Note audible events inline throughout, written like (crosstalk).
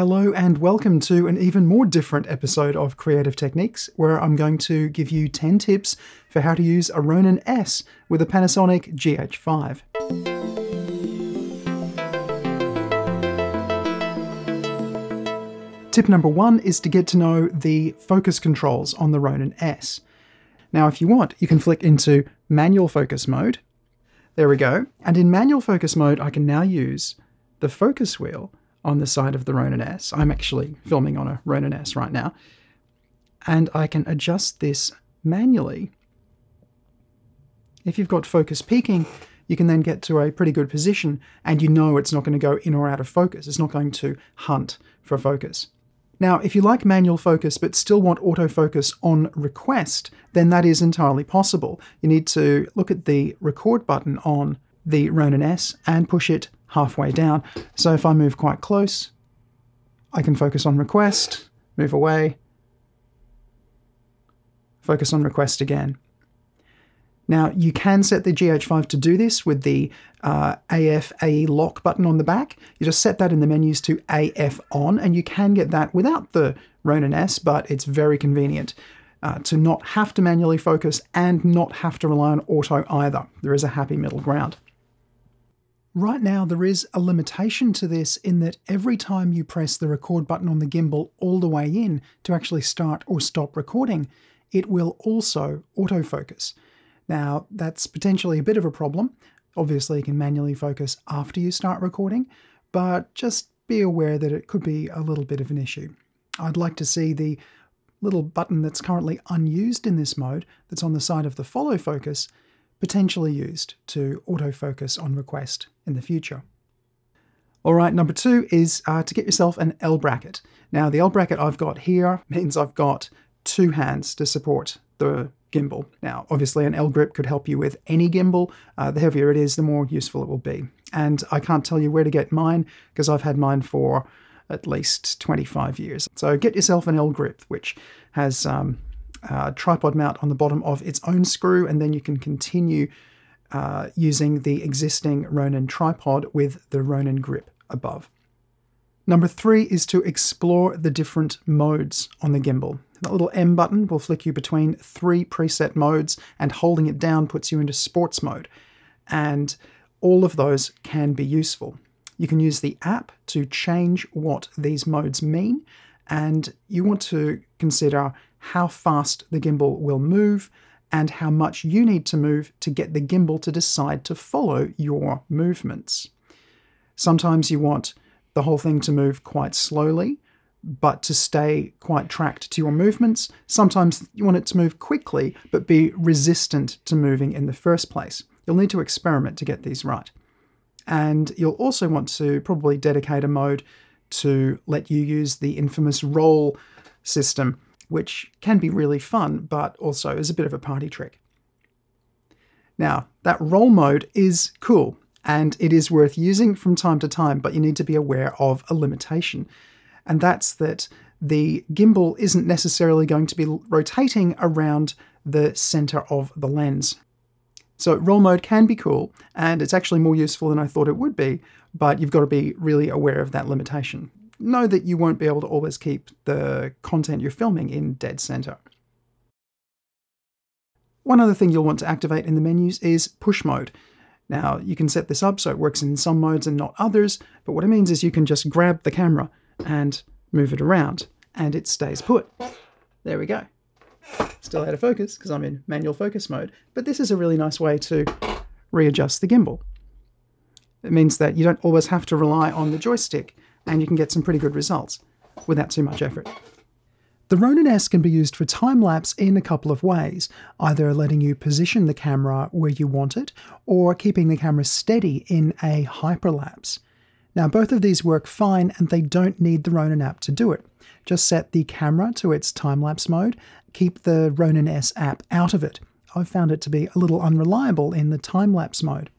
Hello and welcome to an even more different episode of Creative Techniques, where I'm going to give you 10 tips for how to use a Ronin S with a Panasonic GH5. Tip number one is to get to know the focus controls on the Ronin S. Now, if you want, you can flick into manual focus mode. There we go. And in manual focus mode, I can now use the focus wheel on the side of the Ronin S. I'm actually filming on a Ronin S right now. And I can adjust this manually. If you've got focus peaking, you can then get to a pretty good position and you know it's not going to go in or out of focus. It's not going to hunt for focus. Now, if you like manual focus but still want autofocus on request, then that is entirely possible. You need to look at the record button on the Ronin S and push it halfway down. So if I move quite close, I can focus on request, move away, focus on request again. Now, you can set the GH5 to do this with the uh, AF AE lock button on the back. You just set that in the menus to AF on, and you can get that without the Ronin S, but it's very convenient uh, to not have to manually focus and not have to rely on auto either. There is a happy middle ground. Right now, there is a limitation to this in that every time you press the record button on the gimbal all the way in to actually start or stop recording, it will also autofocus. Now, that's potentially a bit of a problem. Obviously, you can manually focus after you start recording, but just be aware that it could be a little bit of an issue. I'd like to see the little button that's currently unused in this mode, that's on the side of the follow focus, potentially used to autofocus on request in the future. All right, number two is uh, to get yourself an L bracket. Now, the L bracket I've got here (laughs) means I've got two hands to support the gimbal. Now, obviously, an L grip could help you with any gimbal. Uh, the heavier it is, the more useful it will be. And I can't tell you where to get mine because I've had mine for at least 25 years. So get yourself an L grip, which has um, uh, tripod mount on the bottom of its own screw, and then you can continue uh, using the existing Ronin tripod with the Ronin grip above. Number three is to explore the different modes on the gimbal. That little M button will flick you between three preset modes, and holding it down puts you into sports mode. And all of those can be useful. You can use the app to change what these modes mean, and you want to consider how fast the gimbal will move and how much you need to move to get the gimbal to decide to follow your movements. Sometimes you want the whole thing to move quite slowly, but to stay quite tracked to your movements. Sometimes you want it to move quickly, but be resistant to moving in the first place. You'll need to experiment to get these right. And you'll also want to probably dedicate a mode to let you use the infamous roll system which can be really fun, but also is a bit of a party trick. Now, that roll mode is cool, and it is worth using from time to time, but you need to be aware of a limitation, and that's that the gimbal isn't necessarily going to be rotating around the center of the lens. So roll mode can be cool, and it's actually more useful than I thought it would be, but you've got to be really aware of that limitation know that you won't be able to always keep the content you're filming in dead center. One other thing you'll want to activate in the menus is push mode. Now, you can set this up so it works in some modes and not others, but what it means is you can just grab the camera and move it around, and it stays put. There we go. Still out of focus because I'm in manual focus mode, but this is a really nice way to readjust the gimbal. It means that you don't always have to rely on the joystick and you can get some pretty good results without too much effort. The Ronin S can be used for time lapse in a couple of ways, either letting you position the camera where you want it, or keeping the camera steady in a hyperlapse. Now, both of these work fine and they don't need the Ronin app to do it. Just set the camera to its time lapse mode, keep the Ronin S app out of it. I've found it to be a little unreliable in the time lapse mode.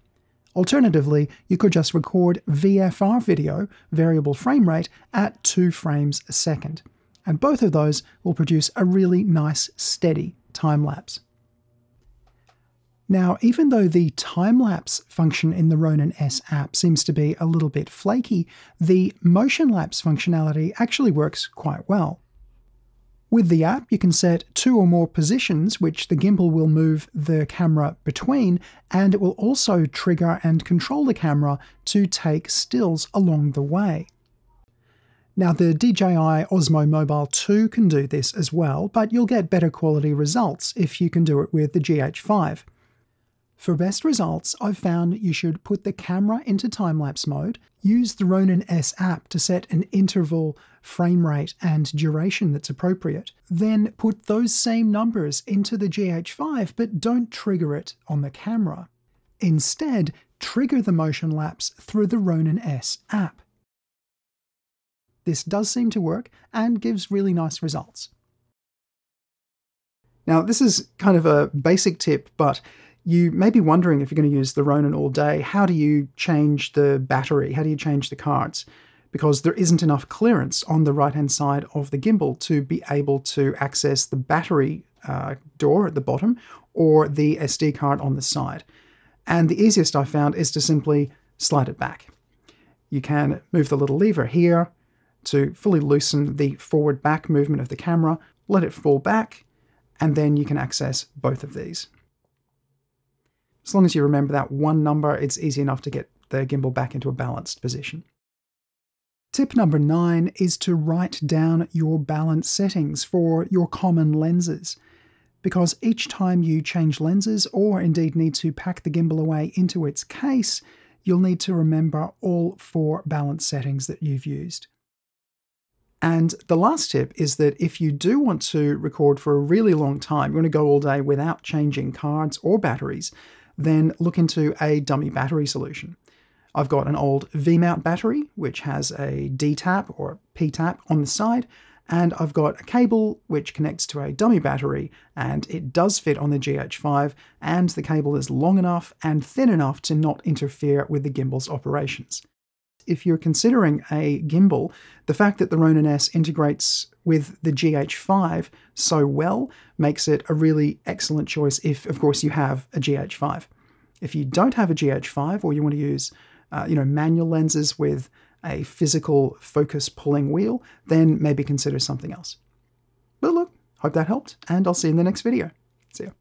Alternatively, you could just record VFR video, variable frame rate, at 2 frames a second. And both of those will produce a really nice, steady time lapse. Now, even though the time-lapse function in the Ronin S app seems to be a little bit flaky, the motion lapse functionality actually works quite well. With the app, you can set two or more positions which the gimbal will move the camera between, and it will also trigger and control the camera to take stills along the way. Now, the DJI Osmo Mobile 2 can do this as well, but you'll get better quality results if you can do it with the GH5. For best results, I've found you should put the camera into time-lapse mode, use the Ronin S app to set an interval, frame rate, and duration that's appropriate, then put those same numbers into the GH5 but don't trigger it on the camera. Instead, trigger the motion lapse through the Ronin S app. This does seem to work and gives really nice results. Now, this is kind of a basic tip, but you may be wondering if you're going to use the Ronin all day, how do you change the battery? How do you change the cards? Because there isn't enough clearance on the right hand side of the gimbal to be able to access the battery uh, door at the bottom or the SD card on the side. And the easiest I found is to simply slide it back. You can move the little lever here to fully loosen the forward back movement of the camera, let it fall back, and then you can access both of these. As long as you remember that one number, it's easy enough to get the gimbal back into a balanced position. Tip number nine is to write down your balance settings for your common lenses. Because each time you change lenses, or indeed need to pack the gimbal away into its case, you'll need to remember all four balance settings that you've used. And the last tip is that if you do want to record for a really long time, you want to go all day without changing cards or batteries, then look into a dummy battery solution. I've got an old V-mount battery, which has a D-tap or P-tap on the side, and I've got a cable which connects to a dummy battery, and it does fit on the GH5, and the cable is long enough and thin enough to not interfere with the gimbal's operations. If you're considering a gimbal, the fact that the Ronin S integrates with the GH5 so well makes it a really excellent choice if, of course, you have a GH5. If you don't have a GH5 or you want to use uh, you know, manual lenses with a physical focus pulling wheel, then maybe consider something else. But look, hope that helped, and I'll see you in the next video. See ya.